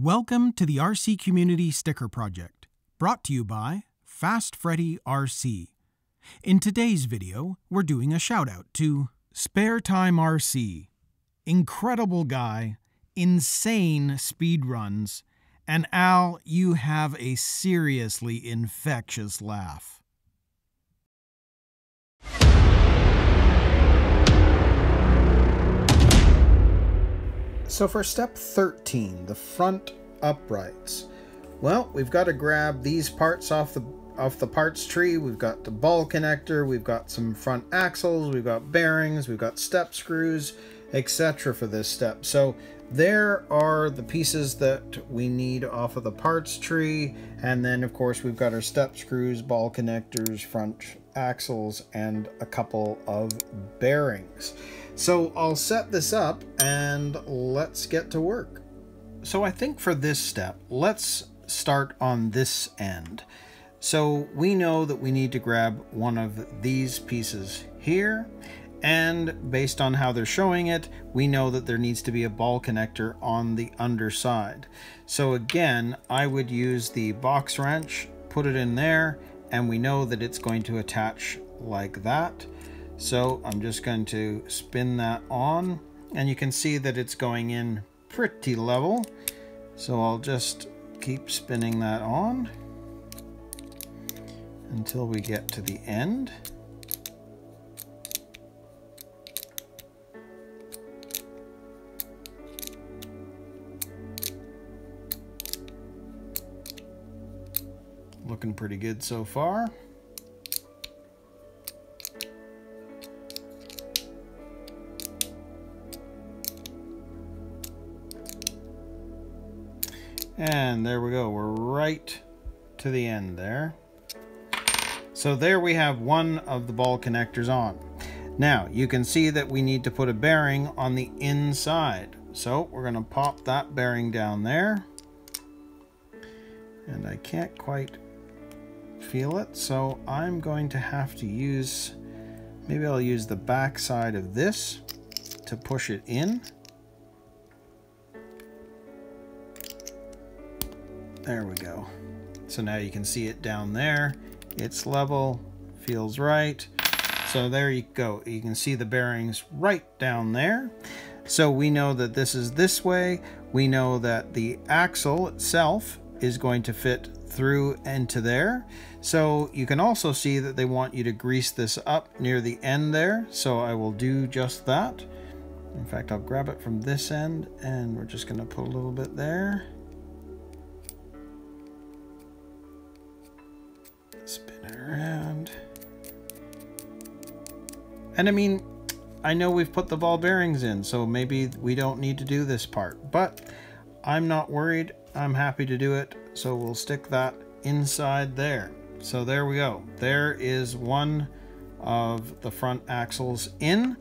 Welcome to the RC Community Sticker Project, brought to you by Fast Freddy RC. In today's video, we're doing a shout out to Spare Time RC. Incredible guy, insane speed runs, and Al, you have a seriously infectious laugh. So for step 13, the front uprights. Well, we've got to grab these parts off the off the parts tree. We've got the ball connector, we've got some front axles, we've got bearings, we've got step screws, etc. for this step. So there are the pieces that we need off of the parts tree. And then of course we've got our step screws, ball connectors, front axles, and a couple of bearings. So I'll set this up and let's get to work. So I think for this step, let's start on this end. So we know that we need to grab one of these pieces here and based on how they're showing it, we know that there needs to be a ball connector on the underside. So again, I would use the box wrench, put it in there, and we know that it's going to attach like that. So I'm just going to spin that on and you can see that it's going in pretty level. So I'll just keep spinning that on until we get to the end. Looking pretty good so far. And there we go. We're right to the end there. So there we have one of the ball connectors on. Now you can see that we need to put a bearing on the inside. So we're going to pop that bearing down there. And I can't quite feel it. So I'm going to have to use, maybe I'll use the back side of this to push it in. There we go. So now you can see it down there. It's level, feels right. So there you go. You can see the bearings right down there. So we know that this is this way. We know that the axle itself is going to fit through into there. So you can also see that they want you to grease this up near the end there. So I will do just that. In fact, I'll grab it from this end and we're just going to put a little bit there. And I mean, I know we've put the ball bearings in, so maybe we don't need to do this part, but I'm not worried. I'm happy to do it. So we'll stick that inside there. So there we go. There is one of the front axles in.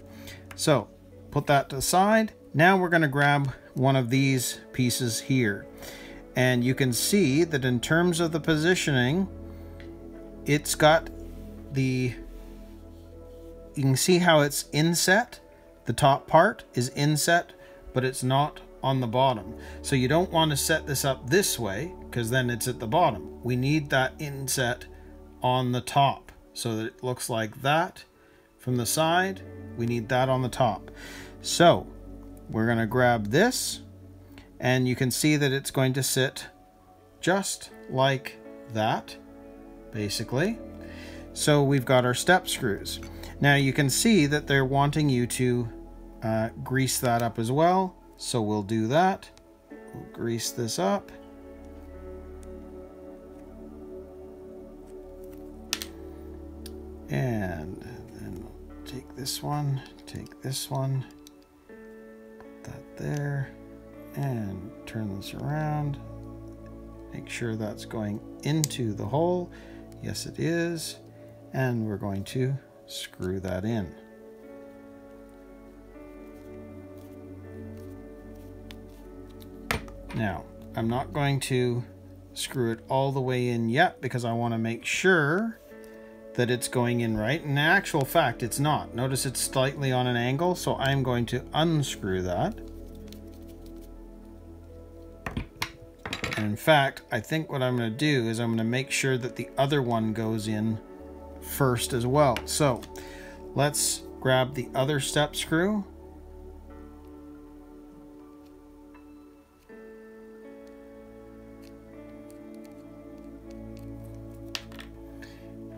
So put that to the side. Now we're going to grab one of these pieces here. And you can see that in terms of the positioning, it's got the you can see how it's inset. The top part is inset but it's not on the bottom. So you don't want to set this up this way because then it's at the bottom. We need that inset on the top so that it looks like that from the side. We need that on the top. So we're going to grab this and you can see that it's going to sit just like that basically. So we've got our step screws. Now you can see that they're wanting you to uh, grease that up as well. So we'll do that. We'll grease this up. And then take this one, take this one, put that there, and turn this around. Make sure that's going into the hole. Yes, it is. And we're going to screw that in. Now, I'm not going to screw it all the way in yet because I want to make sure that it's going in right. In actual fact, it's not. Notice it's slightly on an angle, so I'm going to unscrew that. And in fact, I think what I'm going to do is I'm going to make sure that the other one goes in first as well. So let's grab the other step screw.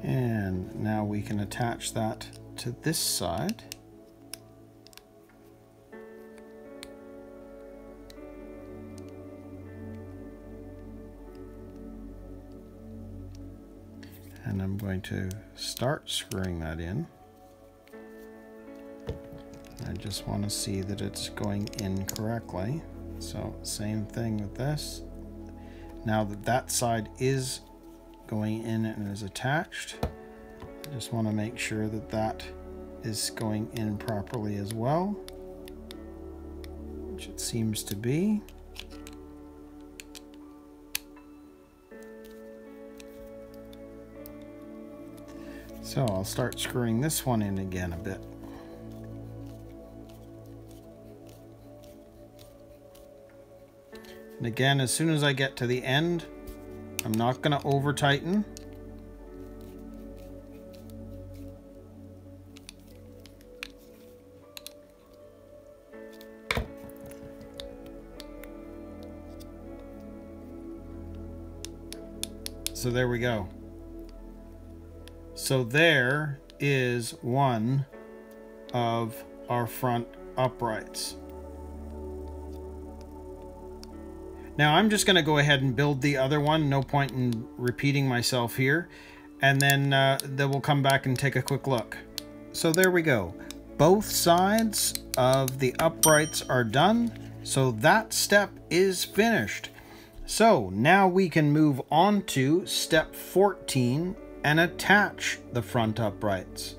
And now we can attach that to this side. And I'm going to start screwing that in. I just want to see that it's going in correctly. So same thing with this. Now that that side is going in and is attached, I just want to make sure that that is going in properly as well, which it seems to be. So I'll start screwing this one in again a bit. And again, as soon as I get to the end, I'm not going to over tighten. So there we go. So there is one of our front uprights. Now I'm just going to go ahead and build the other one. No point in repeating myself here. And then, uh, then we'll come back and take a quick look. So there we go. Both sides of the uprights are done. So that step is finished. So now we can move on to step 14 and attach the front uprights.